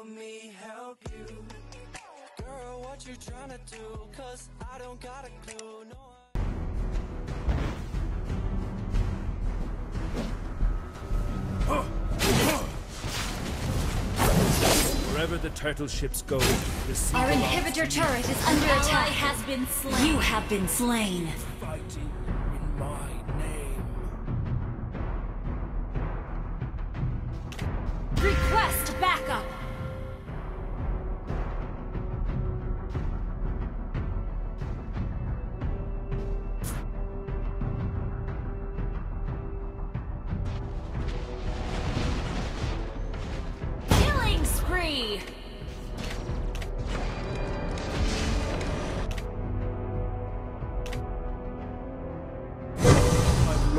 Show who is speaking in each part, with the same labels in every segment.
Speaker 1: Help me help you. Girl, what you tryna do? Cause I don't got a clue. No, I-
Speaker 2: Wherever the turtle ships go, the sea
Speaker 3: Our
Speaker 2: belongs
Speaker 3: inhibitor turret is under
Speaker 4: Ally
Speaker 3: attack.
Speaker 4: has been slain.
Speaker 3: You have been slain.
Speaker 2: fighting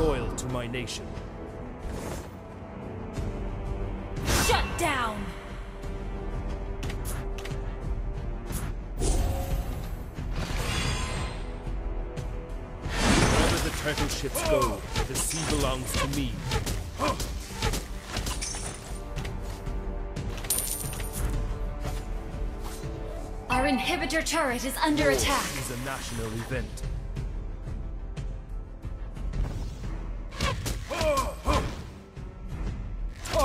Speaker 2: loyal to my nation.
Speaker 4: Shut down.
Speaker 2: Wherever the turtle ships go, the sea belongs to me.
Speaker 3: Our inhibitor turret is under attack.
Speaker 2: War is a national event.